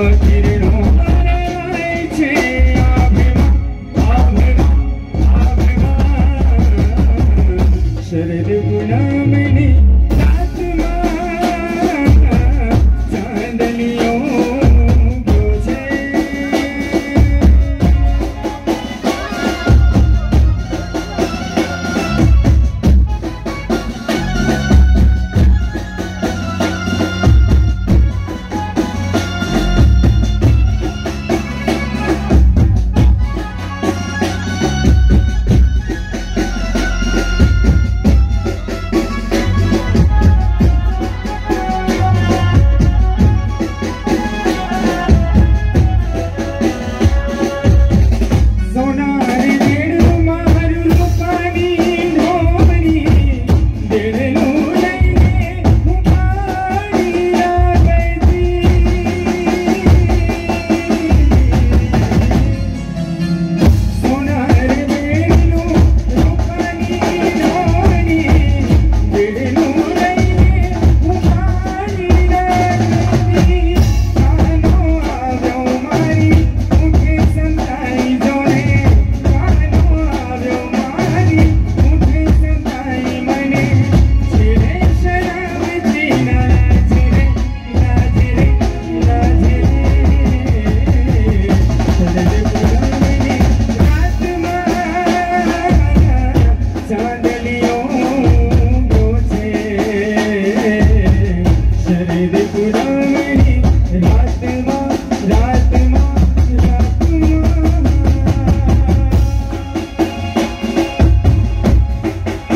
Look,